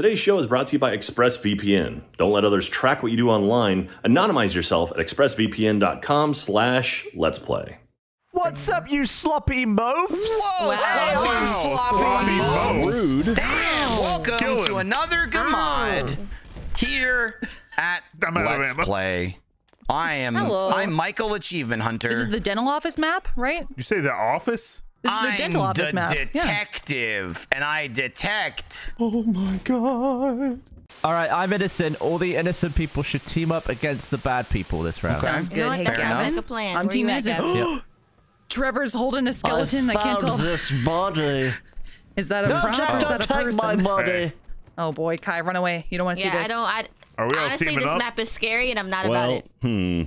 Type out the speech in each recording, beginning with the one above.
Today's show is brought to you by ExpressVPN. Don't let others track what you do online. Anonymize yourself at expressvpn.com slash let's play. What's up, you sloppy moves? Whoa, sloppy, sloppy Rude. Damn, welcome Kill to him. another Gmod here at I'm Let's. Play. I am Hello. I'm Michael Achievement Hunter. This is the dental office map, right? You say the office? This is the I'm dental office the map. Yeah. detective, and I detect. Oh my god. All right, I'm innocent. All the innocent people should team up against the bad people this round. Sounds You good. know what? Hey, That Fair sounds Gavin. like a plan. I'm Where team you at, innocent. Gavin? Trevor's holding a skeleton. I, can't tell. this body. Is that a No, prop Jack, or is don't that a take person? my body. Hey. Oh boy, Kai, run away. You don't want to see this. Yeah. I don't. I, Are we all honestly, teaming this up? map is scary, and I'm not about Well, it. hmm.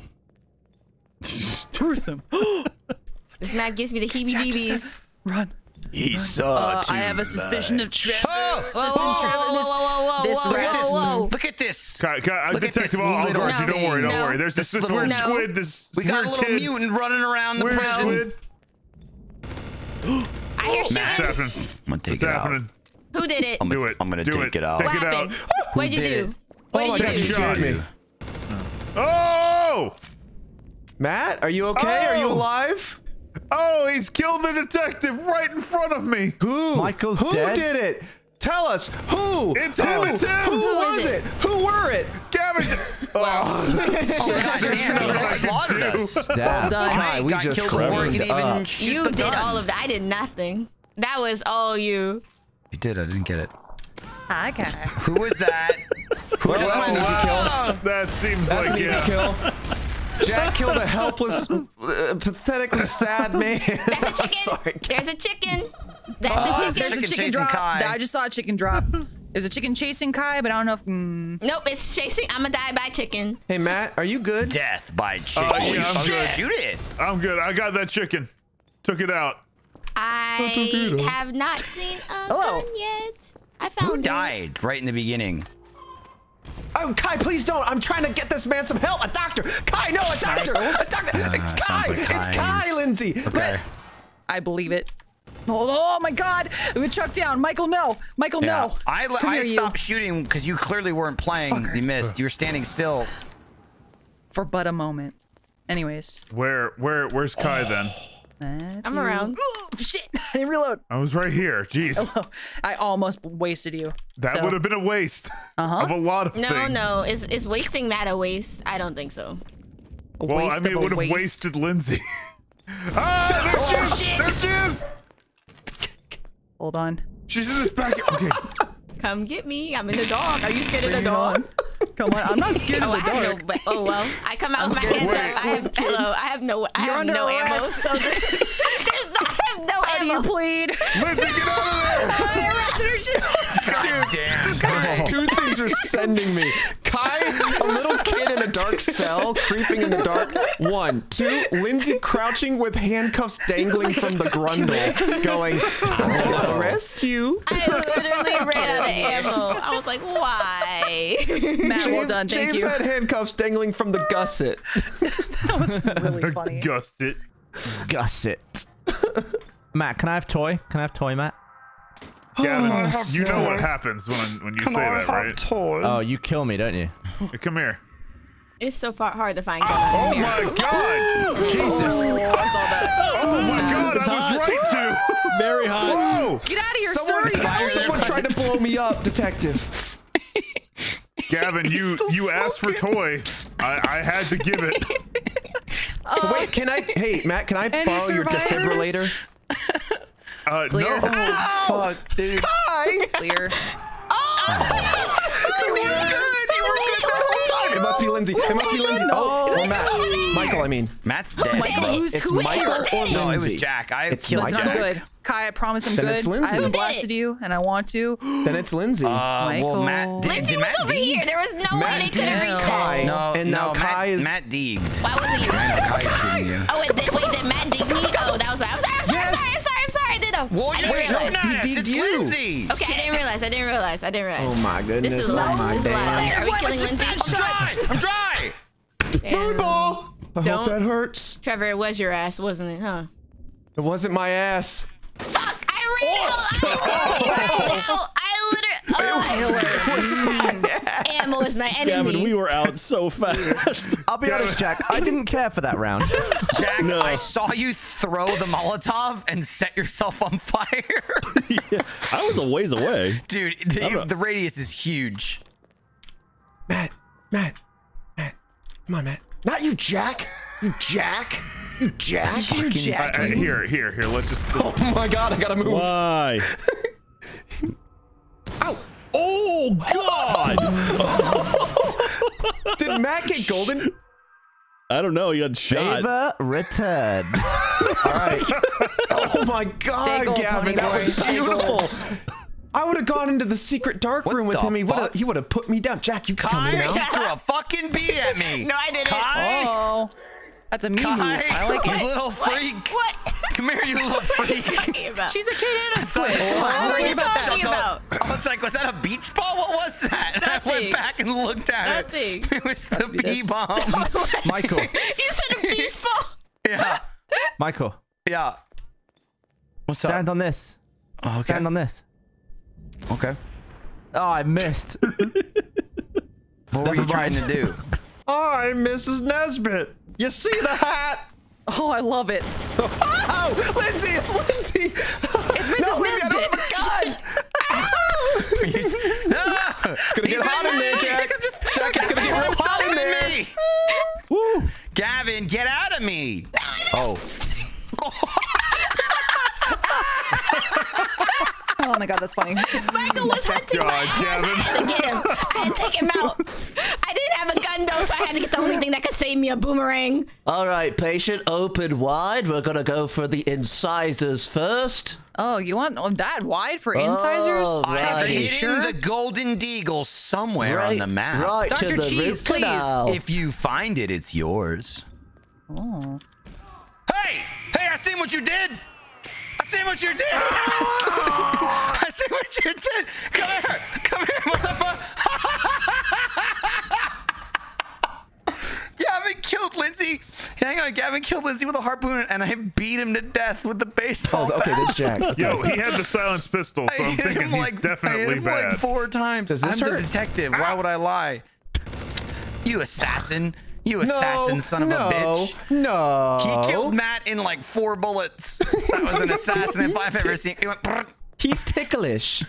Gruesome. This map gives me the heebie-jeebies. run. He Uh, saw I have a suspicion of Trevor. Oh, Whoa, whoa, whoa, whoa, whoa, whoa, this whoa, look at rat- this! whoa, whoa. Look at this! Kai, Kai, I'm Look at detective. this I'll, I'll little guard you. Don't thing. worry. Don't No. worry. There's this, This this little- weird No. squid. This We got weird a little kid. mutant running around the Weird prison. squid. I hear What's shooting. happening? I'm gonna take What's it out. happening? Who did it? I'm Do gonna, it. I'm gonna Do take it. it out. Take What it out. happened? What'd you did do? it? What oh, did my you God, do? you scared me. Oh! Matt, are you okay? Are you Oh! alive? Oh, he's killed the detective right in front of me. Who? Michael's Who dead? did it? Tell us. Who? It's him, Oh, it's him. Who, Who was is it? it? Who were it? Gavin. Oh, Oh, God damn, he nothing I can slaughtered us. Damn. done. Kai, we got just killed before he could even shoot You the did gun. all of that. I did nothing. That was all you. You did. I didn't get it. Ah, Hi, Kai. Who was that? Who Well, that's an easy kill. That seems That's like an easy kill. Jack killed a helpless, uh, pathetically sad man. That's a chicken. Sorry. There's a chicken. That's Oh, a chicken. There's a Chicken chicken chasing drop. Kai. I just saw a chicken drop. There's a chicken chasing Kai, but I don't know if. Mm, Nope, it's chasing. I'm gonna die by chicken. Hey, Matt, are you good? Death by chicken. Oh, yeah, I'm shoot, good. shoot it. I'm good. I got that chicken. Took it out. I have not seen a Hello. gun yet. I found Who it. died right in the beginning? Oh, Kai, please don't. I'm trying to get this man some help. A doctor. Kai, no, a doctor. A doctor. Ah, it's Kai. sounds like it's Kai. Kai, Lindsay. Okay. I believe it. Hold Oh my God! We was chucked down. Michael, no. Michael, Yeah. no. I, Come I here, you. stopped shooting because you clearly weren't playing. Fucker. You missed. You were standing still. For but a moment. Anyways. Where, where, where's Kai then? I'm around. Oh, shit! I didn't reload. I was right here. Jeez, Oh, I almost wasted you. that So- would have been a waste of a lot of No, things. no. no. Is is wasting that a waste? I don't think so. a Well, waste I mean, it would have waste. wasted Lindsay. ah, there she is! shit. There she is! Hold on. She's in this back. Okay. Come get me. I'm in the dog. Are you scared of the dog? on. Come on, I'm not scared Oh, of the have dark. no. But, oh well. I come out with my hands Wait. up. I have hello. I have no. I You're have under no ammo. So this, I have no How do you ammo. plead? Lindsay, get out of there! I arrested damn. Two things are sending me. Kai, a little kid in a dark cell, creeping in the dark. One. Two, Lindsay crouching with handcuffs dangling from the grundle, going, I'll arrest you. I literally ran out of ammo. I was like, why? Matt, well done. Thank James you. had handcuffs dangling from the gusset. That was really funny. Gusset. Gusset. Matt, can I have toy? Can I have toy, Matt? Gavin, you know what happens when when you say that, right? Oh, you kill me, don't you? Hey, Come here. It's so far hard to find oh gun. Oh my god! Jesus. Oh, I saw that. Oh my god! I was right to. Very hot. Whoa! Get out of here, Someone, sir. someone tried to blow me up, detective. Gavin, you you asked for toy. I I had to give it. Wait, can I? Hey, Matt, can I Any borrow your defibrillator? Uh, Clear. no. Oh, fuck, dude. Kai! Clear. You were good! You were good the whole time! It must be Lindsay. It must be Lindsay. Oh, or Matt. Michael, I mean. Matt's dead. Michael, who's, It's who's Michael here? or Lindsay? No, it was Jack. I It's killed Mike. Listen, Jack. I'm good. Kai, I promise I'm Then good. it's Lindsay. I haven't blasted you, and I want to. Then it's Lindsay. Uh, well, Matt did, Lindsay did was Matt over Deeg? here. There was no way Matt they could have reached Kai. No, And now no, Kai Matt, is- Matt Deeg. Why wasn't you? Kai shooting you. Oh, wait, did, wait, did Matt dig me? Oh, that was why. I'm sorry, I'm sorry. I didn't know. Well, you didn't were realize. shooting at us. did It's you. Lindsay. Okay, I didn't realize. I didn't realize. I didn't realize. Oh my goodness. This is oh low. my This is a lot. damn. Are we killing Lindsay? I'm dry. I'm dry. Damn. Moonball! I hope Don't- that hurts. Trevor, it was your ass, wasn't it? Huh? It wasn't my ass. Fuck! I ran oh! out. I ran out. I literally. Oh, Ammo is my enemy. Gavin, we were out so fast. I'll be honest, Jack. I didn't care for that round. Jack, No. I saw you throw the Molotov and set yourself on fire. I was a ways away. Dude, the, the radius is huge. Matt, Matt, Matt, come on, Matt. Not you, Jack. You Jack. You Jack. You Jack. I, I, here, here, here. Let's just. Oh my God, I gotta move. Why? Ow. Oh God! Did Matt get golden? I don't know. You got shot. Favor returned. All right. Oh my God, gold, Gavin, that boy. was Stay gold. beautiful. I would have gone into the secret dark What room with him. He would have. He would have put me down. Jack, you can Kai, come in you now. threw a fucking bee at me. No, I didn't. Kai, Oh, that's a me move. I like you it. little freak. What? Come here, you little freak. She's a kid and a squid. What are you talking about? I was like, was that a beach ball? What was that? And I went back and looked at it. Nothing. it. It was the be bee bomb. Michael. You said a beach ball. yeah, Michael. yeah. What's Stand on this. Oh, okay. Stand on this. Okay. Oh, I missed. What were you Never trying to do? I'm Mrs. Nesbit. You see the hat? Oh, I love it. Oh, Lindsay, it's Lindsay. It's Mrs. No, Lindsay, I don't Nesbit. have a gun. no! It's gonna get hot in there, Jack. I'm just Jack, it's gonna get real hot in there. me! Woo! Gavin, get out of me! Oh. Oh my god, that's funny. Michael was hunting my ass. I had to get him. I had to take him out. I didn't have a gun though, so I had to get the only thing that could save me a boomerang. All right, patient, open wide. We're gonna go for the incisors first. Oh, you want that wide for incisors? Oh, I right. have Are you hidden sure? the golden deagle somewhere on the map. right Dr. to the Cheese, please. canal. If you find it, it's yours. Oh. Hey! Hey, I seen what you did! I see what you did! I see what you did! Come here! Come here, motherfucker! Gavin killed Lindsay. Hang on, Gavin killed Lindsay with a harpoon, and I beat him to death with the baseball. Oh, okay, that's Jack. Yo, he had the silenced pistol, so I I'm hit thinking him he's like I definitely hit him bad. like four times. Does this I'm hurt? the detective. Why ah! would I lie? You assassin! You assassin, son of no, a bitch! No. He killed Matt in like four bullets. That was an assassin if I've ever seen. He went. He's ticklish.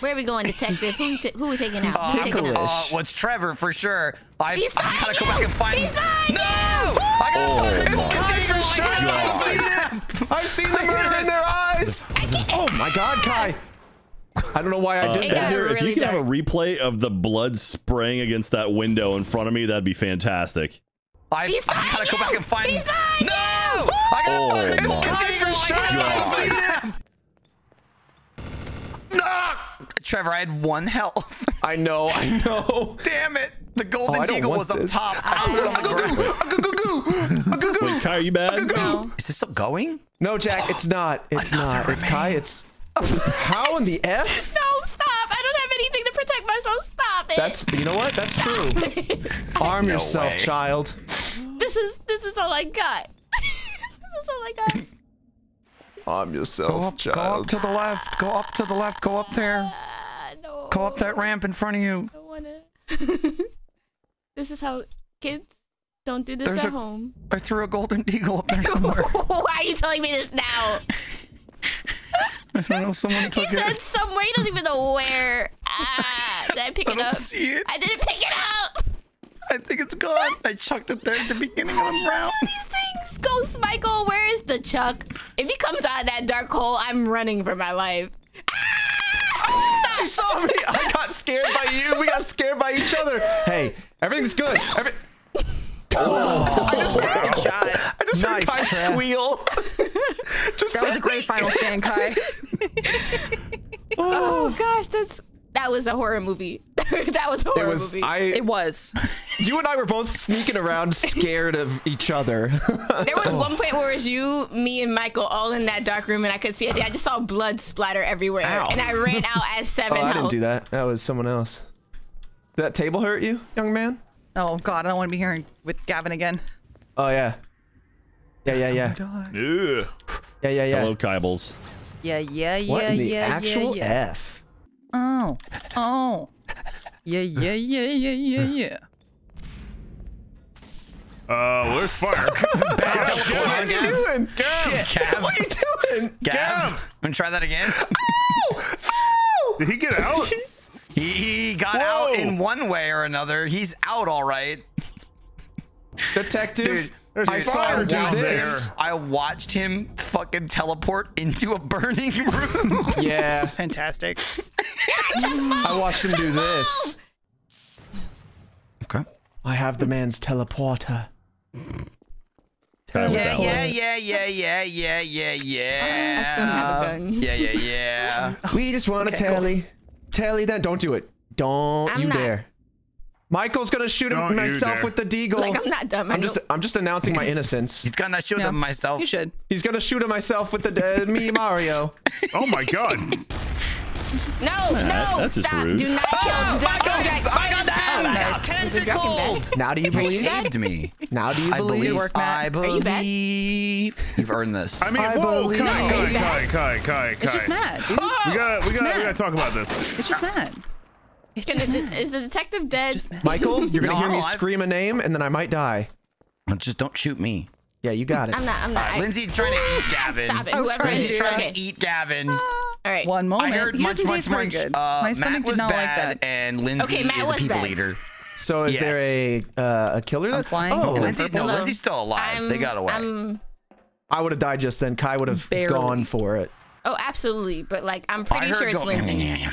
Where are we going, detective? Who, who are we taking out? Who taking ticklish. out? Uh, what's Trevor for sure? I, He's I gotta go back and find He's him. behind no! you! I gotta find Oh this my guy for sure. I've seen him. I've seen the murder in their eyes. Oh my God, Kai. I don't know why I uh, did It that. got Here, if you really can have a replay of the blood spraying against that window in front of me, that'd be fantastic. I, He's I gotta behind go back and find He's him. behind no! you! I gotta Oh find this my guy for sure. I've seen him. No! Trevor, I had one health. I know, I know. Damn it! The Oh, golden I don't eagle want was up this. top. I threw it on the ground. Wait, Kai, are you bad? No. Is this still going? No, Jack, it's not. It's not. Another It's Kai. It's how in the f? No, stop. I don't have anything to protect myself. Stop it. That's you know what? That's true. Arm No yourself, way. child. this is this is all I got. this is all I got. Arm yourself, go up, child. Go up to the left. Go up to the left. Go up there. Ah, no. Go up that ramp in front of you. I don't wanna. this is how kids don't do this There's at a- home. I threw a golden deagle up there somewhere. Why are you telling me this now? I don't know. Someone He took said it. somewhere. He doesn't even know where. Ah, did I pick I it don't up? see it. I didn't pick it up. I think it's gone. I chucked it there at the beginning of the round. Do these things, Ghost Michael. Where is the Chuck? If he comes out of that dark hole, I'm running for my life. Ah! She saw me. I got scared by you. We got scared by each other. Hey, everything's good. Every- oh. I just heard, Good shot. I just heard Nice, Kai Trev. squeal. Just That was a great final stand, Kai. Oh. oh gosh, that's that was a horror movie. that was a It horror was. movie. I. It was. You and I were both sneaking around, scared of each other. There was oh. one point where it was you, me, and Michael all in that dark room, and I could see it. I just saw blood splatter everywhere, Ow. and I ran out as seven Oh, I didn't do that. That was someone else. Did that table hurt you, young man? Oh god, I don't want to be here with Gavin again. Oh yeah. Yeah, yeah, yeah. Ugh. Yeah, yeah, yeah. Hello, Kybals. Yeah, yeah, yeah, What in the yeah, actual yeah, yeah. f? Oh, oh. Yeah, yeah, yeah, yeah, yeah, yeah. Uh, well, there's fire. What's he doing? Gav. What are you doing? Gav. Want to try that again? Did he get out? he, he got Whoa. out in one way or another. He's out all right. Detective, Dude, there's I saw fire her do down this. there. I watched him fucking teleport into a burning room. Yeah, It's fantastic. I watched him do this. okay. I have the man's teleporter. Yeah, yeah, yeah, yeah, yeah, yeah, yeah, yeah. I still have a gun. Yeah, yeah, yeah. We just want to tally. Tally then. Don't do it. Don't I'm you not. dare. Michael's gonna shoot him Don't myself with the deagle. Like I'm not dumb. I I'm just I'm just announcing my innocence. He's gonna shoot Yeah. him myself. You should. He's gonna shoot him myself with the uh, me Mario. Oh my god. No, no, that's just stop. rude. Do not kill. Do not kill Jack. I got Oh, nice. Tentacled. Now do you You believe? saved me. Now do you I believe? believe. work, Matt. I Are you back? believe. You've earned this. I mean, I whoa, believe- Kai, No, Kai, you Kai, Kai, Kai, It's just Kai. mad, dude. We gotta, we gotta, we mad. gotta talk about this. It's just mad. It's Is the, is the detective dead? Michael, you're gonna No, hear me no, I've- scream a name and then I might die. Just don't shoot me. Yeah, you got it. I'm not. I'm not. All right, I- Lindsay trying to eat Gavin. Stop it. I was Whoever trying it Lindsay's is. to. trying Okay. to eat Gavin. All right. One moment. I heard he munch, doesn't munch, taste very munch. good. Uh, My stomach Matt did was not bad, like that. and Lindsay Okay, Matt is a was people bad. eater. So is there a uh, a killer? I'm That, flying. Oh, And Lindsay, no, Hello. Lindsay's still alive. I'm, they got away. I'm, I would have died just then. Kai would have Barely. gone for it. oh, absolutely. But like, I'm I pretty heard sure it's go- Lindsay.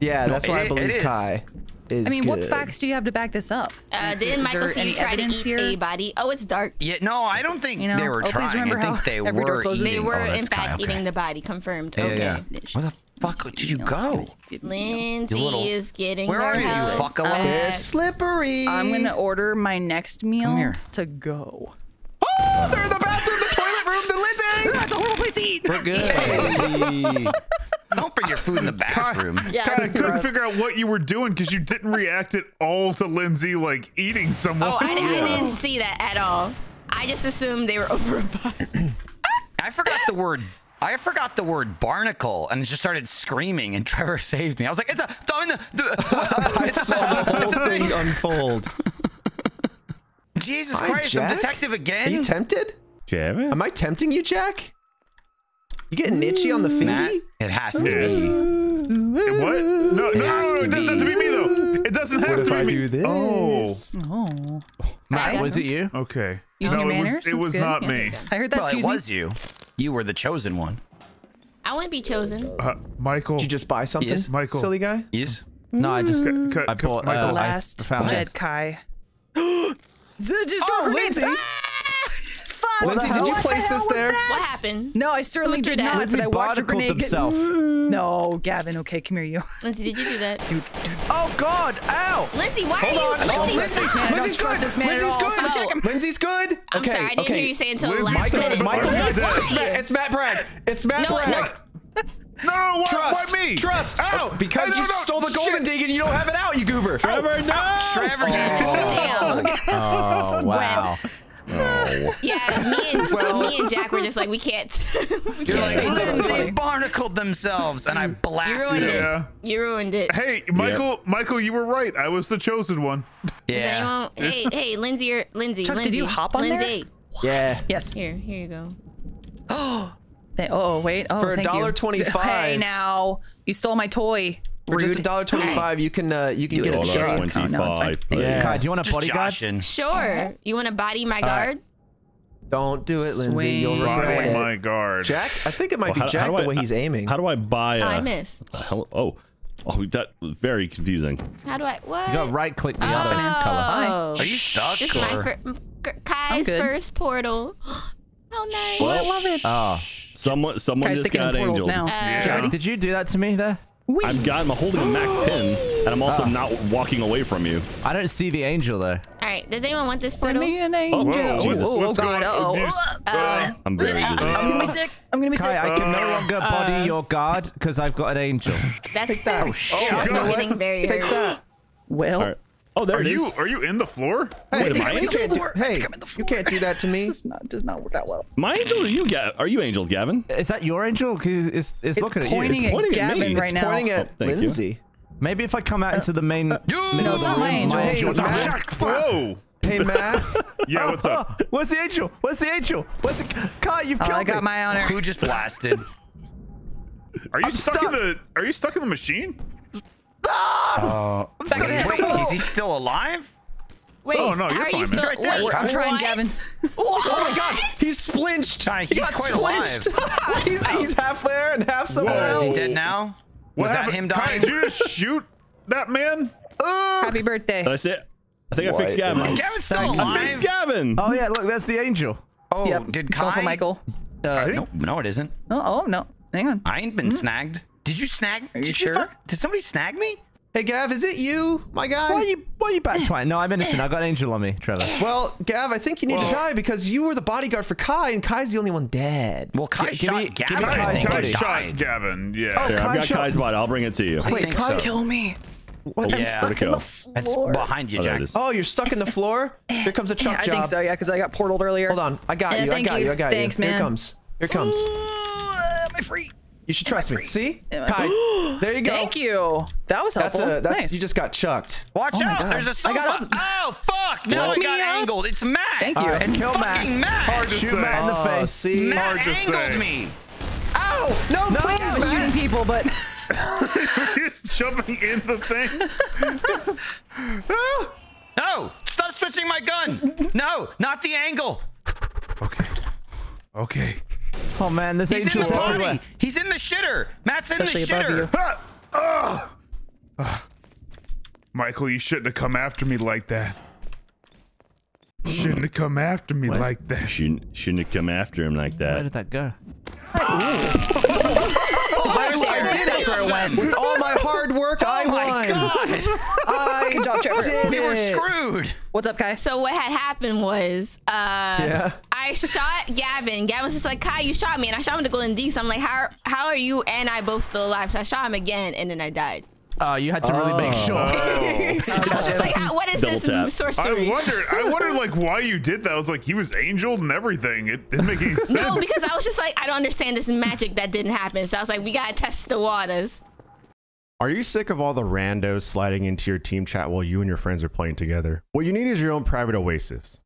Yeah, No, that's why it- I believe is. Kai is I mean, what facts do you have to back this up? Uh, Is didn't Michael see you try to evidence eat here? a body? Oh, it's dark. Yeah, no, I don't think You know? they were Oh, trying. remember I think how they were eating. They were, oh, that's in fact, okay. eating the body. Confirmed. Yeah, okay. yeah. Where the fuck did you go? Lindsay little- is getting Where are you, you fuck back. They're slippery. I'm gonna order my next meal to go. Oh, they're in the bathroom, the toilet room, the Lindsay. That's a horrible place to eat. We're good. Don't bring your food in the bathroom. Yeah, Kai, I couldn't gross. figure out what you were doing because you didn't react at all to Lindsay like eating someone. Oh, I, I didn't see that at all. I just assumed they were over a body. I forgot the word. I forgot the word barnacle and just started screaming. And Trevor saved me. I was like, "It's a, I'm in the, the I saw the whole thing unfold. Jesus Hi, Christ! I'm Jack. detective Are you tempted? Javin? Am I tempting you, Jack? You getting itchy on the Matt, fingy? it has to Yeah. be. What? No, no, has no, no, it doesn't have to be. be me though. It doesn't have What if to be I me. do this? Oh, Oh. Matt, was it you? okay. Using no, your it manners? was, it was good. not Yeah. me. I heard that. Well, it excuse me. was you. You were the chosen one. I want to be chosen. Uh, Michael. Did you just buy something, Yes. Michael. silly guy? Yes. No, I just C- c- I c- bought. Michael. Uh, I Last found Jed this. Kai. Just Oh, go Lindsay. Ah! Fuck. Lindsay, did you place this there? What happened? No, I certainly Who did that? not. Lindsay But I watched a barnacled grenade get. No, Gavin. Okay, come here, you. Lindsay, did you do that? Oh God! Ow! Lindsay, why Hold are on. you? Oh, Lindsay, Lindsay, stop. man. I don't Lindsay's trust good. this man at Lindsay's all. good. Someone check him. Lindsay's good. I'm okay, sorry, I didn't okay. hear you say until the Where's last Michael, minute. Michael, Why died. did that? it's, Matt, it's Matt Bragg. It's Matt No, Bragg. no. No, why, Trust. why me? Trust. Ow. Because Hey, no, you no, stole the golden Shit. golden deag and you don't have it out, you goober. Trevor, no! Trevor, you Damn. Oh wow! Yeah, me and me and Jack were just like, we can't. we You're can't like. Lindsay barnacled themselves, and I You blasted ruined it. it. Yeah. You ruined it. Hey, Michael, Michael, you were right. I was the chosen one. Yeah. anyone- hey, hey, Lindsay, or Lindsay, Chuck, did Lindsay, you hop on there? Lindsay. Yeah. Yes. Here, here you go. Th- oh wait. Oh, For a dollar 25. Hey now, you stole my toy. For just a Rude. dollar twenty-five, you can uh, you can get a Dollar shot. Oh, no, it's fine. 25, please. Yeah. Kai, do you want a Just bodyguard? joshing. Sure. You want to body my guard? Don't do it, Lindsay. You'll Swing. regret Body it. my guard. Jack, I think it might Well, be how- Jack how do the I- way he's aiming. How do I buy? Oh, Uh, I missed. hell- oh, oh, that was very confusing. How do I? What? You got right click the other color. Oh. Are you stuck? This is my fir- Kai's first portal. How nice. Well, I love it. Oh, someone, someone Kai's just thinking got portals angel. now. Uh, Yeah. did you do that to me there? I've got. I'm holding a Mac pin, and I'm also ah. not walking away from you. I don't see the angel there. All right. Does anyone want this Send portal? me an oh, angel. Whoa, Jesus. oh, oh, God. going- Oh, uh, uh, I'm very. I'm gonna be sick. I'm gonna be sick. I can no uh, longer body uh, your guard because I've got an angel. That's that. Oh shit. Also God. getting very Take hurt. that. Well, All right. Oh, there Are it is. you are you in the floor? Hey, am I you angel? can't do, hey, I'm in the you can't do that to me. this not, does not work out well. My angel? Or you? Ga- Are you angel, Gavin? Is that your angel? 'Cause it's, it's, It's looking pointing It's at pointing at Gavin me. right It's now. Pointing at Oh, thank you. Lindsay. Maybe if I come out into the main. Uh, you. No, it's not my angel. Hey, Angel. Matt. Whoa. Hey, Matt. Yeah, what's up? What's the angel? What's the angel? What's the Kai? You've Oh, killed I got me. my honor. Who just blasted? Are you I'm stuck, in the Are you stuck in the machine? Oh. Back in Wait, the- is he still alive? Wait, Oh, no, you're are fine, you still He's right there. wait, I'm trying, what? Gavin. What? Oh my God, he's splinched. Ty, He he's got quite splinched. he's, he's half there and half somewhere Whoa. Is he dead now? What Was that him dying? Did you just shoot that man? Happy birthday. Did I say it? I think I fixed Gavin. am I Gavin's still I fixed. Gavin. Oh yeah, look, there's the angel. Oh, Yep. did It's going Kai? for Michael. Uh, no, no, it isn't. Oh, oh, no. Hang on. I ain't been snagged. Did you snag? Are you did sure? fuck- did somebody snag me? Hey, Gav, is it you, my guy? Why are you? Why are you back twice? No, I'm innocent. I got angel on me, Trevor. Well, Gav, I think you need to die because you were the bodyguard for Kai, and Kai's the only one dead. Well, Kai give shot me- Gavin. me I Kai, think Kai shot died. Gavin. Yeah. Here, oh, Kai I've got shot- Kai's body. I'll bring it to you. I think so. Kill me. What? Yeah. Stuck in the floor. It's behind you, Oh, Jack. it is. Oh, you're stuck in the floor? Here comes a chuck I job. think so, yeah, because I got portaled earlier. Hold on. I got Yeah, you. I got you. you. I got Thanks, you. Here man. it comes. Here it comes. Am I free? You should trust me. See? Kai. There you go. Thank you. That was That's helpful. a that's nice. you just got chucked. Watch Oh out! There's a I sofa. got. Oh fuck! Now I got up. angled. It's Matt. Thank you. All right, It's kill fucking Matt. Matt. Hard to Shoot say. Matt in the Oh, face. see? Matt Hard to angled say. me. Ow! No, No, please, I was Matt. shooting people, but He's jumping in the thing. No! Stop switching my gun! No, not the angle. okay. Okay. Oh man, this He's in angels the potty. everywhere. He's in the shitter. Matt's in Especially the above shitter. you. Ah! Ah! Ah. Michael, you shouldn't have come after me like that. Shouldn't have come after me Where's- like that. Shouldn't, shouldn't have come after him like that. Where did that go? I did that's it. where it went. With all my hard work, I Oh my won. god! I Good job, Trevor. did we were screwed. What's up, guys? So what had happened was, uh, Yeah. I shot Gavin. Gavin was just like, Kai, you shot me, and I shot him to Golden D. So I'm like, how how are you and I both still alive? So I shot him again, and then I died. Oh, you had to really make oh. sure. I was just like, how, what is Double this tap. I sorcery? wondered. I wondered like why you did that. I was like, he was angel and everything. It didn't make any sense. No, because I was just like, I don't understand this magic that didn't happen. So I was like, we gotta test the waters. Are you sick of all the randos sliding into your team chat while you and your friends are playing together? What you need is your own private oasis,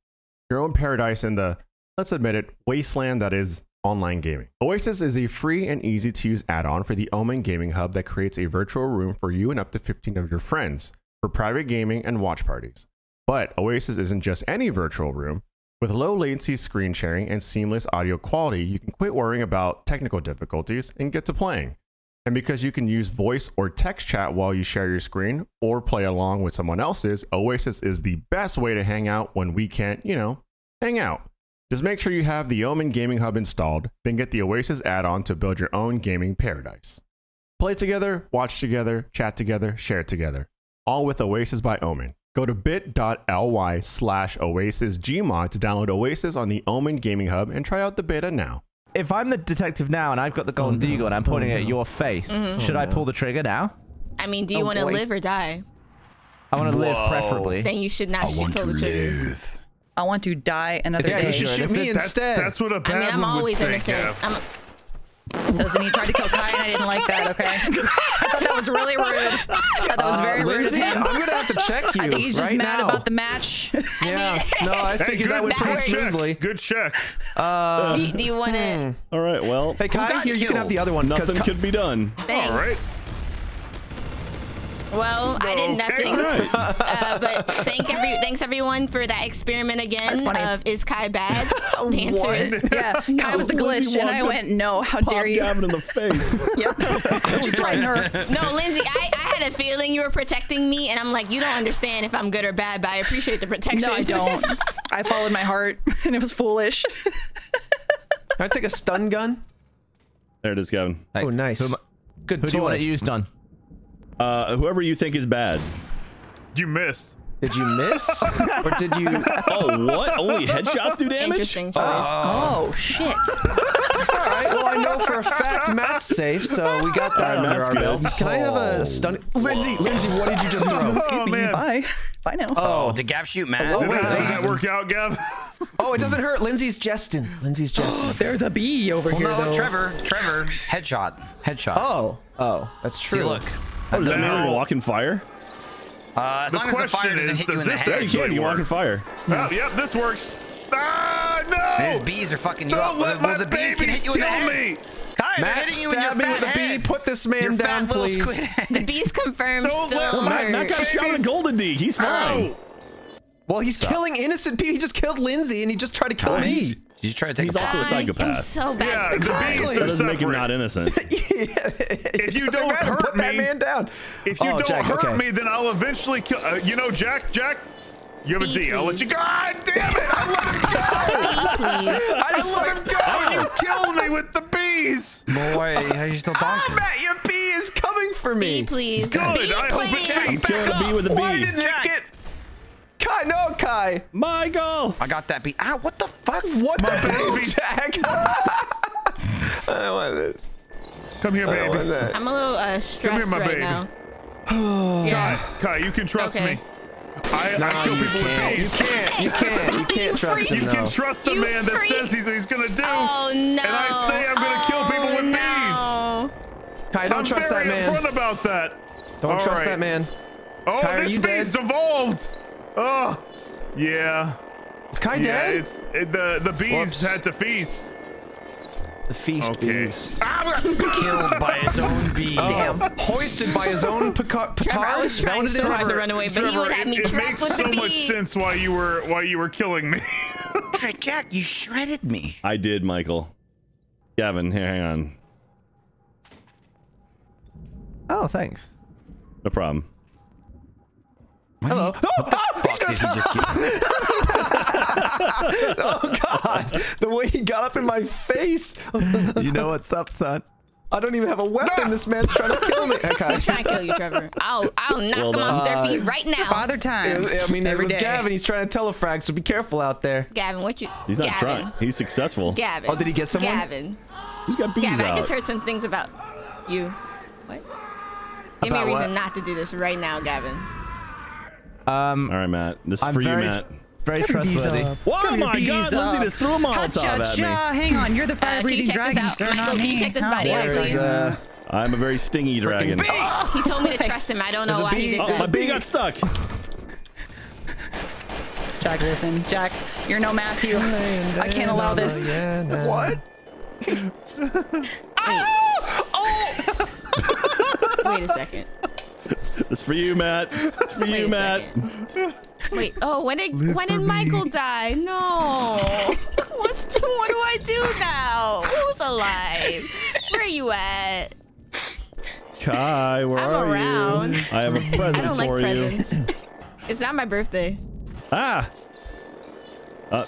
your own paradise in the, let's admit it, wasteland that is online gaming. Oasis is a free and easy to use add on for the Omen Gaming Hub that creates a virtual room for you and up to 15 of your friends for private gaming and watch parties. But Oasis isn't just any virtual room. With low latency screen sharing and seamless audio quality, you can quit worrying about technical difficulties and get to playing. And because you can use voice or text chat while you share your screen or play along with someone else's, Oasis is the best way to hang out when we can't, you know, hang out. Just make sure you have the Omen Gaming Hub installed, then get the Oasis add on to build your own gaming paradise. Play together, watch together, chat together, share together. All with Oasis by Omen. Go to bit.ly slash Oasis Gmod to download Oasis on the Omen Gaming Hub and try out the beta now. If I'm the detective now and I've got the golden deagle and I'm pointing it at your face, mm-hmm. should I pull the trigger now? I mean, do you Oh, want to live or die? I want to live preferably. Then you should not shoot pull the trigger. I want to die another Yeah, day. you should shoot me That's, instead. that's what a I bad mean, I'm one would always think, innocent. Gav. I'm, Doesn't he try to kill Kai and I didn't like that, okay? I thought that was really rude. I thought that was very rude of Lindsay, him. I'm gonna have to check you I think he's just right mad now. about the match. Yeah, no, I Hey, figured that good- went that pretty works. smoothly. Good check. Uh, do, do you want to? All right, well, hey, Kai, got here you can have the other one. 'cause nothing could be done. Thanks. All right. Well, I did Okay. nothing. Uh, but thank every thanks everyone for that experiment again That's of is Kai bad? The answer is Yeah, Kai was the glitch, and I went, no, how Pop dare you? Gavin in the face. Yep. Just letting her. no, Lindsay. I, I had a feeling you were protecting me, and I'm like, you don't understand if I'm good or bad, but I appreciate the protection. No, I don't. I followed my heart, and it was foolish. Can I take a stun gun? there it is, Gavin. Oh, nice. Who, am Good who do you want toy. it used on? Uh, whoever you think is bad. You missed. Did you miss, or did you? Oh, what? Only headshots do damage? Interesting choice. Oh shit! All right. Well, I know for a fact Matt's safe, so we got that All right, under our good. belts. Can I have a stun? Lindsay, Lindsay, what did you just throw? Excuse Oh, me. man. Bye. Bye now. Oh, did Gav shoot Matt? Oh, wait, that, did that's- that work out, Gav? Oh, it doesn't hurt. Lindsay's jesting. Lindsay's jesting. There's a bee over Well, here, no, though. Trevor. Trevor. Headshot. Headshot. Oh, oh, that's true. See, look. Oh, does that mean Now- we're gonna walk in fire? Uh, as The long as the fire question doesn't is, hit you does in the this head. Yeah, you can. You walk in fire. Oh, yep, this works. Ah, no! These bees are fucking you Don't up. let Well, my the bees can hit you in the head. me! Kai, Matt, hitting you stab me with a bee. head. Put this man Your down, please. The bees confirmed Don't still let Oh, Matt, Matt got shot with a golden deag. He's fine. Ow! Well, he's killing innocent people. He just killed Lindsay, and he just tried to kill Oh, me. He's, Did you try to take he's a also a I'm psychopath. so Yeah. Exactly. the That doesn't make him not innocent. if you don't hurt put that me- man down. If you oh, don't Jack, hurt okay. me, then I'll eventually kill. Uh, you know, Jack, Jack, you have a Bee, D. I'll let you go. God damn it! I let him go. please. I just I let him go. You killed me with the bees. Boy, how you still Ah, donking? Matt, your bee is coming for me. Bee, please. Good. Bee, I hope it please. takes. He's killing a bee with a Why didn't it get? Kai, no, Kai. Michael! I got that beat. Ow, what the fuck? What the hell, baby. Jack? I don't want this. Come here, I don't want baby. I'm a little uh, stressed my right baby. now. Kai, yeah. Kai, Kai, you can trust Okay. me. I, I kill you people with can't. You can't. You can't. You can't trust him. You him. can trust the You man that says he's, he's gonna do. Oh no. And I say I'm gonna kill people with oh, Kai, don't I'm trust that man. upfront about that. Don't All trust right. that man. Oh, Kai, are this you beast dead? evolved. Oh, yeah. Is Kai Yeah, dead? it's it, the the bees Whoops. had to feast. The feast Okay. bees. Ah, Killed by his own bee. Damn. Hoisted by his own peca- Trevor, I petard? was Is that trying what it so hard to run away, but he would have me it trapped makes with so the bee. much sense why you were why you were killing me. Jack, you shredded me. I did, Michael. Gavin, here, hang on. Oh, thanks. No problem. Hello. Oh, oh, he's Fuck gonna did he just get? Oh God! The way he got up in my face. You know what's up, son? I don't even have a weapon. This man's trying to kill me. Okay. trying to kill you, Trevor. I'll I'll knock Well them off their feet right now. Father It time. was- I mean, it was day. Gavin. He's trying to telefrag, so be careful out there. Gavin, what you? He's not Gavin. trying. He's successful. Gavin. Oh, did he get someone? Gavin. He's got bees Gavin, I just heard some things about you. What? Give me a reason what? not to do this right now, Gavin. Um, All right, Matt. This is I'm for you, Matt. very trustworthy. Oh my God! up. Lindsay just threw a Molotov at me. Hang on, you're the Uh, can fire-breathing you check this dragon, out? sir, Michael, not can you check this Oh, body out, please? uh, I'm a very stingy dragon. He told me to trust him. I don't know why he did Oh, My bee got stuck. Jack, listen. Jack, you're no Matthew. I can't allow this. What? Wait a second. It's for you, Matt. It's for Wait you, Matt. second. Wait. Oh, when did when did Michael die? No. What's the, what do I do now? Who's alive? Where are you at? Kai, where I'm are around. you? I have a present I don't like for you. presents. It's not my birthday. Ah. Uh.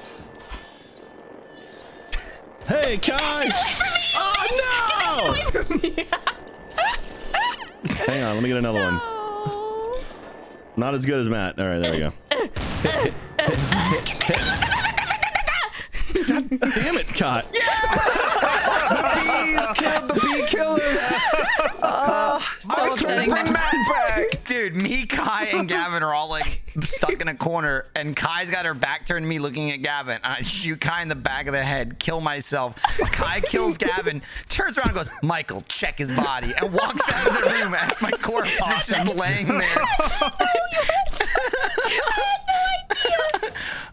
Hey, Kai. Oh no! Hang on, let me get another one. Not as good as Matt. All right, there we go. Damn it, Kai. Bees killed the bee killers. Oh, so upsetting. Bring Matt back. Dude, me, Kai, and Gavin are all like stuck in a corner, and Kai's got her back turned to me looking at Gavin. I shoot Kai in the back of the head, kill myself. Kai kills Gavin, turns around and goes, Michael, check his body, and walks out of the room as my corpse is just laying there.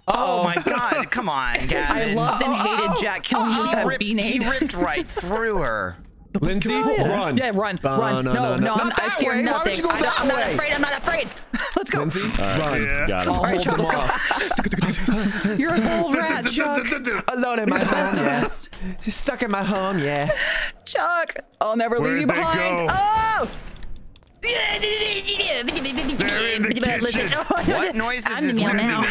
Oh, oh my god, come on, Gavin. I loved and hated Jack killing you with he that ripped, he ripped right through her. Lindsay, run. Yeah, run, No, run. no, No, no, no, no. I'm- Not I fear way. Why would nothing. you go I that don't, I'm not way? afraid. I'm not afraid. Let's go. Lindsay, All right, run. Yeah. got I'll him. Chuck, let's go. You're a bold rat, Chuck. Alone in my the best home, of yeah. us. Stuck in my home, yeah. Chuck, I'll never leave Where'd you they behind. go? Oh! What noise is I'm this? Now.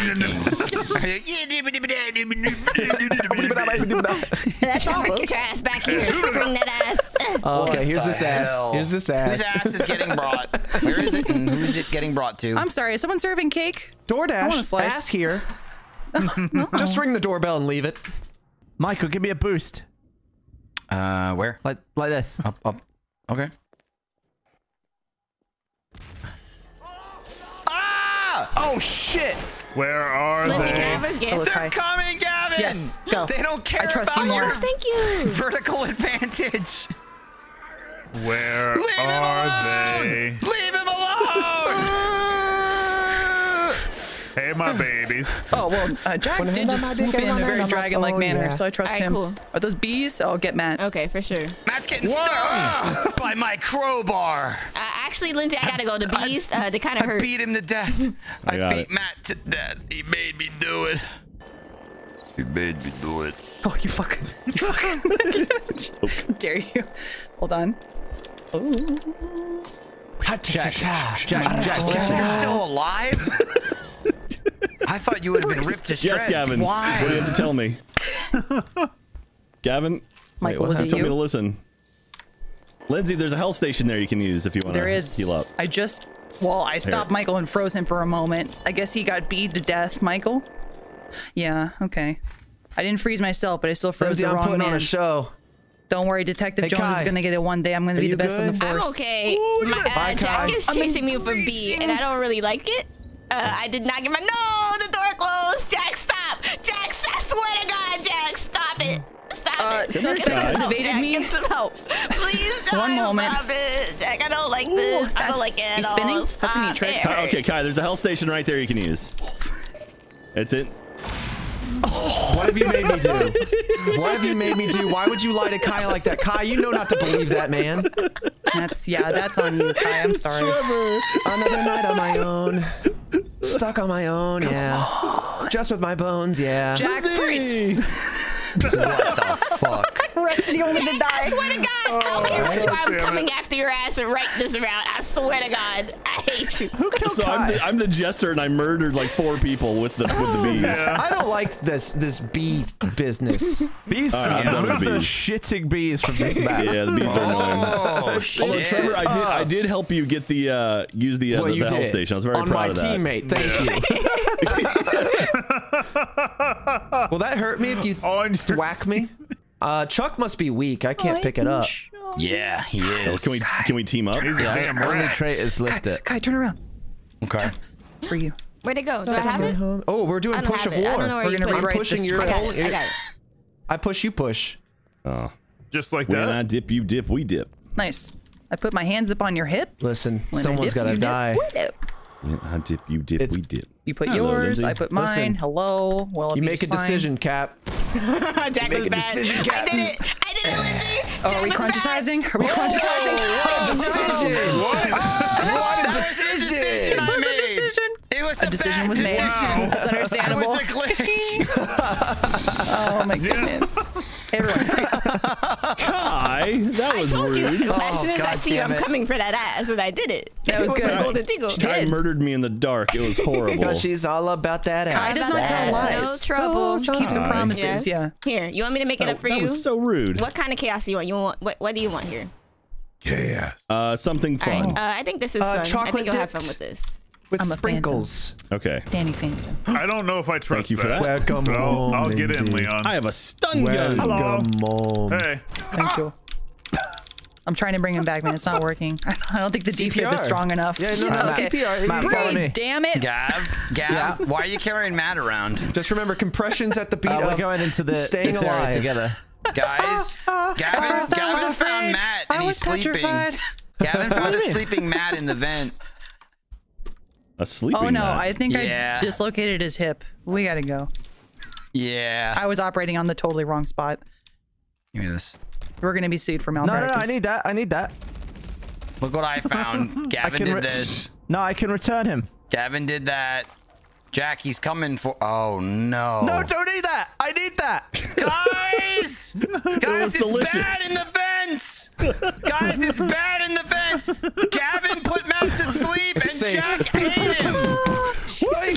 That's all. Get your ass back here. Bring that ass. Oh, okay, here's the this ass. Here's this ass. Whose ass. ass is getting brought? Where is it? And who's it getting brought to? I'm sorry. Is someone serving cake? I want a DoorDash, slice. ass here. Just ring the doorbell and leave it. Michael, give me a boost. Uh, where? Like like this. Up, up. Okay. Ah! Oh shit! Where are Lindsay, can I they? have a gift? Hello, They're coming, Gavin! Yes, go. They don't care I trust about you more. your Thank you. vertical advantage. Where Leave him are alone! they? Leave him alone! Hey, my babies. Oh well, uh, Jack did just my swoop in in a very dragon-like oh, manner, yeah. so I trust Alright, him. cool. Are those bees? I'll get Matt. Okay, for sure. Matt's getting stung by my crowbar. Uh, actually, Lindsay, I gotta go. The bees, uh, they kind of hurt. I beat him to death. I, got beat it. Matt to death. He made me do it. He made me do it. Oh, you fucking, you fucking. Dare you? Hold on. Oh. Jack, Jack, Jack, Jack, You're still alive? I thought you would have been ripped to shreds. Yes, Gavin. Why? What do you have to tell me? Gavin, Michael, what was you it told me to listen. Lindsay, there's a hell station there you can use if you want to There is. heal up. I just. Well, I stopped Here. Michael and froze him for a moment. I guess he got beat to death, Michael. Yeah. Okay. I didn't freeze myself, but I still froze Lindsay, the I'm putting man. on a show. Don't worry, Detective Hey, Jones Kai. is gonna get it one day. I'm gonna Are be the best on the good? force. I'm okay. My, uh, Bye, Jack is chasing me for B, and I don't really like it. Uh, I did not get my. No, Uh, it. suspect has help, evaded Jack. me. Get some help. Please, Jack, One moment. Stop it. Jack, I don't like this. I don't like it at he's all. spinning? That's a neat trick. it. Okay, Kai, there's a health station right there you can use. That's it. What have you made me do? What have you made me do? Why would you lie to Kai like that? Kai, you know not to believe that man. That's yeah. That's on you, Kai. I'm sorry. Another night on my own. Stuck on my own, yeah. Just with my bones, yeah. Jack, freeze. Fuck. Rested only to I swear to God, I don't care which way I'm damn it. coming after your ass and right this round. I swear to God, I hate you. Who killed So I'm the, I'm the jester and I murdered like four people with the with the bees. I don't like this this bee business. Bees, All right, I'm done remove with the bees. shitting bees from this map. Yeah, the bees are annoying. Oh, Although shit. Trevor, I did I did help you get the uh use the uh, Well, the, you the hell did. station. I was very on proud of that. My teammate. Thank you. Will that hurt me if you On thwack me? Uh, Chuck must be weak. I can't pick it up. Yeah, he is. Can we can we team up? He's a damn Only trait is lift it. Kai, turn around. Okay. For you. Where'd it go? Do I have it? Oh, we're doing push of it. I war. don't know where We're gonna put it. I'm pushing your I got it. I got it. I push, you push. Oh. Just like When that. I dip, you dip, we dip. Nice. I put my hands up on your hip. Listen, When I someone's dip, got to you dip, die. we dip. When I dip, you dip, It's- we dip. You put Hello, yours, Lindsay. I put mine. Listen. Hello. Well, You make a decision, Cap. Jack Make was a bad. decision, I did it. I did it, Lindsay. Oh, Jack are we was bad. Are we oh, crunchitizing? What a oh, decision! What a decision! I It was a made. decision. It was A decision was made. decision. That's It understandable. was a glitch. Oh my goodness. Everyone, thanks. Kai, that was Told you. rude. As soon as I see you, I'm it. coming for that ass, and I did it. That was With good. my golden tingle. Kai did. murdered me in the dark. It was horrible. Because she's all about that ass. Kai does not tell lies. No trouble. She keeps her promises. Yes. Yeah. Here, you want me to make it up for that you? was so rude. What kind of chaos do you want? You want what? What do you want here? Yeah. Uh, something All right. fun. Uh, I think this is Uh, fun. I chocolate think you'll have fun with this. With I'm sprinkles. Okay. Danny Phantom. I don't know if I trust you for that. Welcome But I'll, home, I'll get in, Lindsay. Leon. I have a stun gun. Welcome home. Hey. Thank you. I'm trying to bring him back, man. It's not working. I don't think the defib CPR. is strong enough. Yeah, no, no, okay. CPR. Matt, You- me. Damn it. Gav, Gav, Yeah. why are you carrying Matt around? Just remember, compressions at the beat Uh, we're going into the staying this area alive. together. Guys, Gavin, first I Gavin found Matt I and was he's sleeping. petrified. Gavin found a sleeping Matt in the vent. A sleeping Oh no, mat. I think Yeah. I dislocated his hip. We gotta go. Yeah. I was operating on the totally wrong spot. Give me this. We're gonna be sued for No, no, no, I need that. I need that. Look what I found. Gavin can did this. No, I can return him. Gavin did that. Jack, he's coming for. Oh no. No, don't need that. I need that. Guys! Guys, was it's delicious. bad in the vents! Guys, it's bad in the vents! Gavin put Matt to sleep and safe. Jack ate him!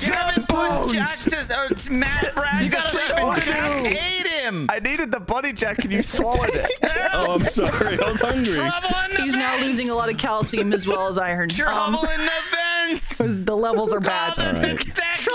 Gavin put Jack to. Or it's Matt Bragg to sleep and Jack ate him! I needed the bunny jack and you swallowed it. Oh, I'm sorry. I was hungry. Trouble in He's now losing a lot of calcium as well as iron. Trouble Um, in the vents! 'cause the levels are Call bad. the right. detective!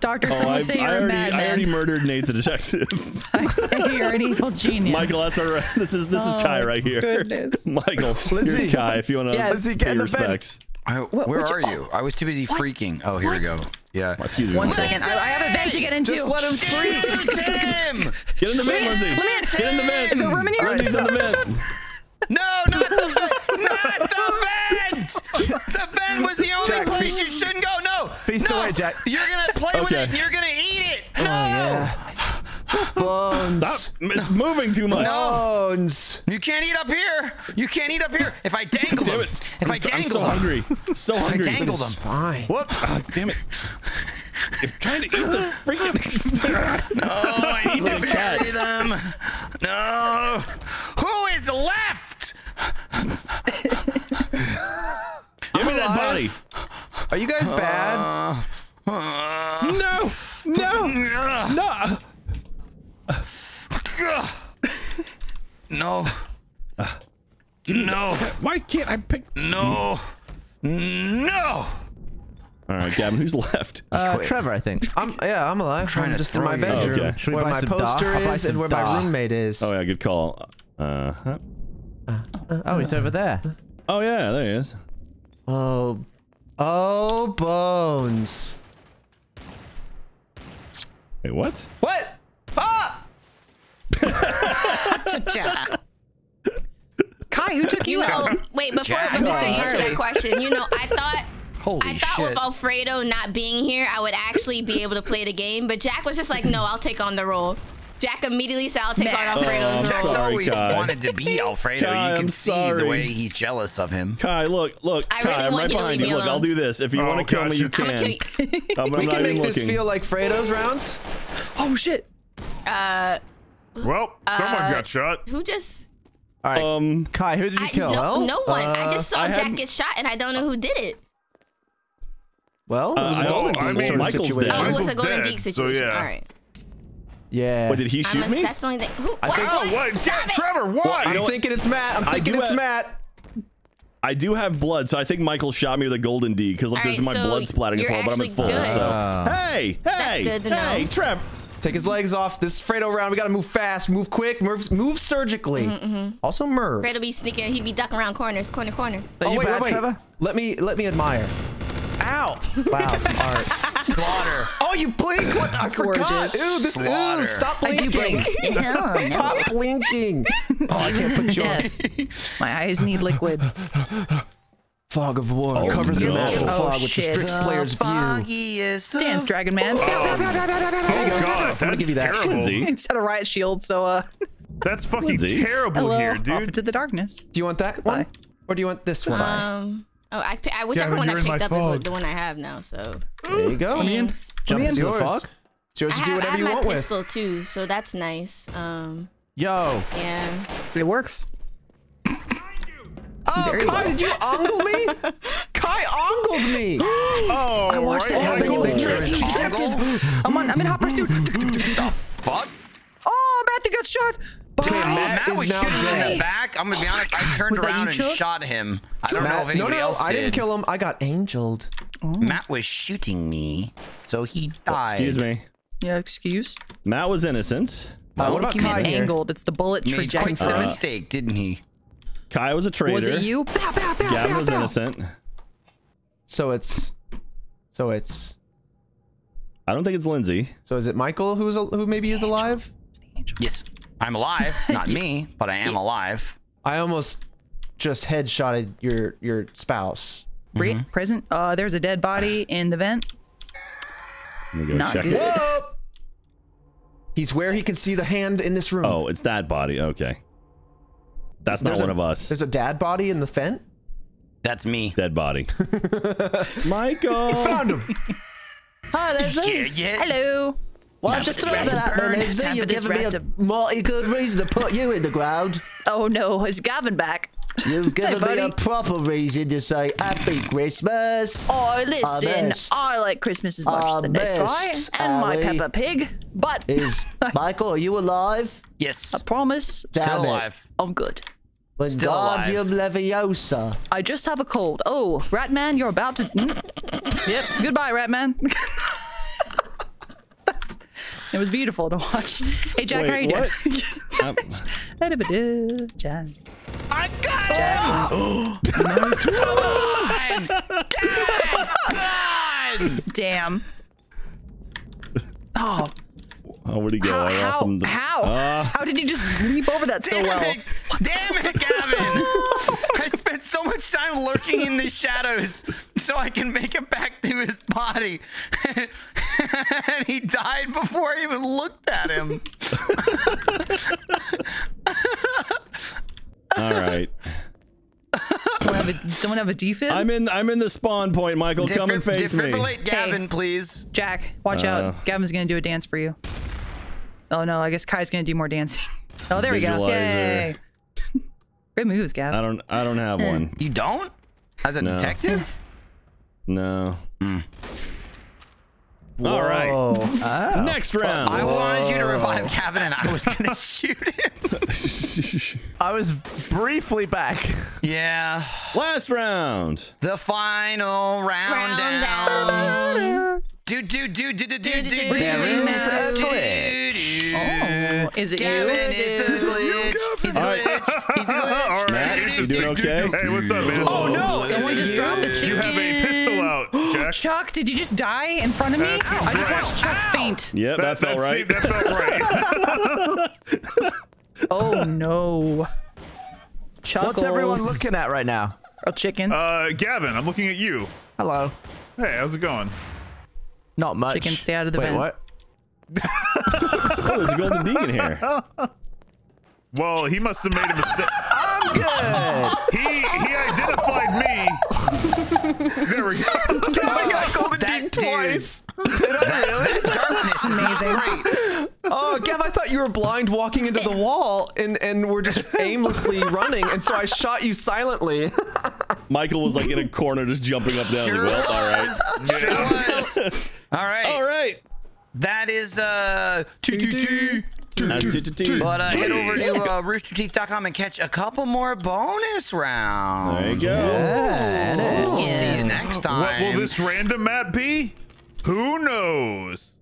Doctor, Oh, someone I've, say you're I, a already, I madman. already murdered Nate the detective. I say you're an evil genius. Michael, that's all right. This is this is Oh, Kai right here. goodness. Michael, Lindsay. here's Kai if you want to Yes. Lindsay, get pay your the respects. I- where are you? I was too busy freaking. Oh, here we go. Yeah. Excuse me. One second. I, I have a vent to get into. Just let him freak. Get in the vent, Lindsay. Let me. Get in the vent. Is there room in here? Lindsay's in the vent. No, not the vent! Not the vent! The vent was the only Jack, place you shouldn't go. No, Feast no, away, Jack. You're gonna play with it. and You're gonna eat it. No, yeah. Bones. Stop. It's moving too much. Bones. you can't eat up here. You can't eat up here. If I dangle Damn them, it. if I I'm dangle so them, hungry. So if I dangle them. Spine. Whoops. Ah, damn it. If trying to eat the freaking. No, I need Little to cat. bury them. No. Who is left? Give me that body. Are you guys bad? No. No. No. No. No. Why can't I pick? No. No. All right, Gavin, who's left? Uh, Trevor, I think. I'm yeah, I'm alive. trying I'm to just in my you. bedroom Okay. Where my some da? poster is and where da. my roommate is. Oh yeah, good call. Uh huh. Oh, he's over there. Oh yeah, there he is. Oh, oh, bones. Wait, what? What? Ah! Kai, who took you, You know, out? wait, before, before I Oh. answer that question, you know, I thought Holy I thought shit. with Alfredo not being here, I would actually be able to play the game. But Jack was just like, no, I'll take on the role. Jack immediately said, I'll take on Nah. Alfredo's Oh, role. Jack's sorry, always Kai. wanted to be Alfredo. Kai, you can I'm see the way he's jealous of him. Kai, look, look, I Kai, really I'm want right you to behind you. Look, I'll do this. If you Oh, want to kill me, you gotcha. I'm can. gonna kill you. I'm, I'm We can even make this looking. feel like Fredo's rounds. Oh shit. uh, Well, someone got shot. who just? All right. Um, Kai, who did you I, kill? no, Well, no one. I uh, just saw I Jack had- get shot, and I don't know who did it. Well, it was Uh, a I- golden I mean, sort of Michael's situation. dead. Oh, it was a Golden dead, Deke so situation. yeah. All right. Yeah. Wait, did he shoot me? That's the only thing. Who? I think- Oh, what? Stop Yeah, it. Trevor, why? I'm know what? thinking it's Matt. I'm thinking it's have- Matt. I do have blood, so I think Michael shot me with a golden D because look, All there's right, my so blood splatting as you're well, but I'm at full. good. So ah. hey, hey, good to know. hey, Trev. Take his legs off. This is Fredo round. We gotta move fast, move quick, move, move surgically. Mm-hmm, mm-hmm. Also, Merv. Fredo be sneaking. He'd be ducking around corners, corner, corner. Are oh wait, bad, wait, wait. Trevor? Let me let me admire. Ow. Wow, some art. Slaughter. Oh, you blink! What? I forgot. Gorgeous. Ooh, this. Slaughter. Ooh, stop I do blinking. blink. Stop blinking. Oh, I can't put you on. Yes. My eyes need liquid. Fog of war Oh, covers no. the magical Oh, fog, which shit. restricts players' view. Dance, Dragon Man. Oh God, that's gonna give you that. terrible. Lindsay, It's riot shield, so uh, That's fucking Lindsay. terrible hello, here, off into the darkness. Do you want that one, or do you want this one? Um. Oh, I, I whichever Gavin, one I picked my up is fog. what- the one I have now. So. there you go. Thanks. Jump into into the the fog. fog. It's yours I to have, I whatever you my want with. pistol too, so that's nice. Um. Yo. Yeah. It works. Oh, Very Kai, well. did you ongle me? Kai ongled me. Oh, I watched that happen. Angle Detective, dangerous. detective. I'm on. I'm in hot pursuit. Fuck. Oh, Matthew got shot. Okay, Oh, Matt, Matt is was now shooting in dead. the back. I'm gonna be honest. I turned Was around and Chuck? shot him. I don't know if anybody no, no, else I did. didn't kill him. I got angeled. Matt was shooting me, so he died. excuse me. Yeah, excuse. Matt was innocent. Uh, what about think you meant Kai here? angled. It's the bullet trajectory. Made quite trajectory. mistake, didn't he? Kai was a traitor. Was it you? Pow, pow, pow, Gavin pow, was pow. innocent. So it's, so it's, I don't think it's Lindsay. so is it Michael who's al- who maybe is alive? Yes, I'm alive. Not me, but I am alive. I almost just headshotted your your spouse. Bri- Present. Uh, there's a dead body in the vent. Go Not check good. it. Whoa! He's where he can see the hand in this room. Oh, it's that body. Okay. That's not There's one a- of us. There's a dad body in the vent. That's me. Dead body. Michael. Found him. Hi, Yeah, yeah. Hello. Why Time don't you for throw that rat at to burn. me, Lindsay? You're for this giving me a to- mighty good reason to put you in the ground. Oh no, is Gavin back? You've given me a proper reason to say Happy Christmas. Oh, listen, missed. I like Christmas as much I as the next guy missed, and my Harry. Peppa Pig, but Is Michael, are you alive? Yes. I promise Damn Still it. alive. I'm good. Wingardium Leviosa. I just have a cold. Oh, Ratman, you're about to. Mm. Yep. Goodbye, Ratman. it was beautiful to watch. Hey, Jack, how Wait, you what? doing? Um, Da-da-ba-da, Jack. I got it! Damn. Oh, oh, where'd he go? how? I lost How? him. How? Uh, how did you just leap over that so Damn well? it. Damn it, Gavin! I spent so much time lurking in the shadows so I can make it back to his body. and he died before I even looked at him. All right. Someone have a, someone have a defib? I'm in I'm in the spawn point, Michael. Come and face me. defibrillate Gavin, please. Jack, watch Uh. out. Gavin's gonna do a dance for you. Oh no, I guess Kai's gonna do more dancing. Oh, there we go. Yay. Good moves, Gav. I don't I don't have one. You don't? As a No. detective? No. All right. Oh. Next round. I wanted you to revive Gavin and I was gonna shoot him. I was briefly back. Yeah. Last round. The final round, down. Do do do do do do do do. There is a do, glitch. do, do. Oh, is it Gavin you? is the glitch. He's the glitch. He's the glitch. right. you doing okay? Hey, what's up, man? Oh no! Someone just dropped the chicken. You have a pistol out, Jack. Chuck, did you just die in front of me? That's I just right. watched Chuck faint. Yeah, that, felt that right. That felt right. Oh no. Chuckles. What's everyone looking at right now? A chicken. uh, Gavin, I'm looking at you. Hello. Hey, how's it going? Not much. Chicken, stay out of the Wait, vent. what? oh, there's a golden deacon here. Well, he must have made a mistake. I'm good. He he identified me. There we go. I got golden That deed dude. twice. Darkness is Amazing. great. Oh, Gav, I thought you were blind walking into the wall and, and were just aimlessly running, and so I shot you silently. Michael was like in a corner just jumping up down. Sure Like, well, all right. was. Sure was. All right. All right. That is uh TTT. But uh, head over to uh, roosterteeth.com and catch a couple more bonus rounds. There you go. Yeah, we'll see you next time. What will this randomat be? Who knows?